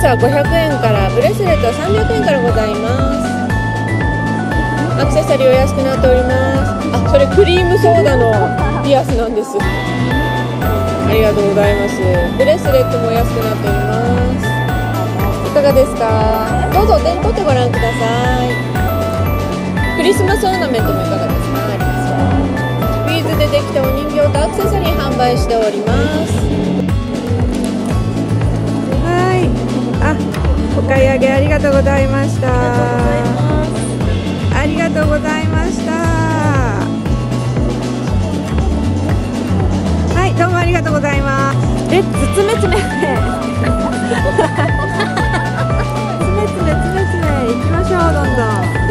スは500円からブレスレットは300円からございます。アクセサリーお安くなっております。あそれクリームソーダのピアスなんです。ありがとうございます。ブレスレットも安くなっております。いかがですか？どうぞお手に取ってご覧ください。クリスマスオーナメントもいかがですか？あります。ビーズでできたお人形とアクセサリー販売しております。買い上げありがとうございました。ありがとうございました。はいどうもありがとうございます。えつめつめ。つめつめつめつめ。行きましょうどんどん。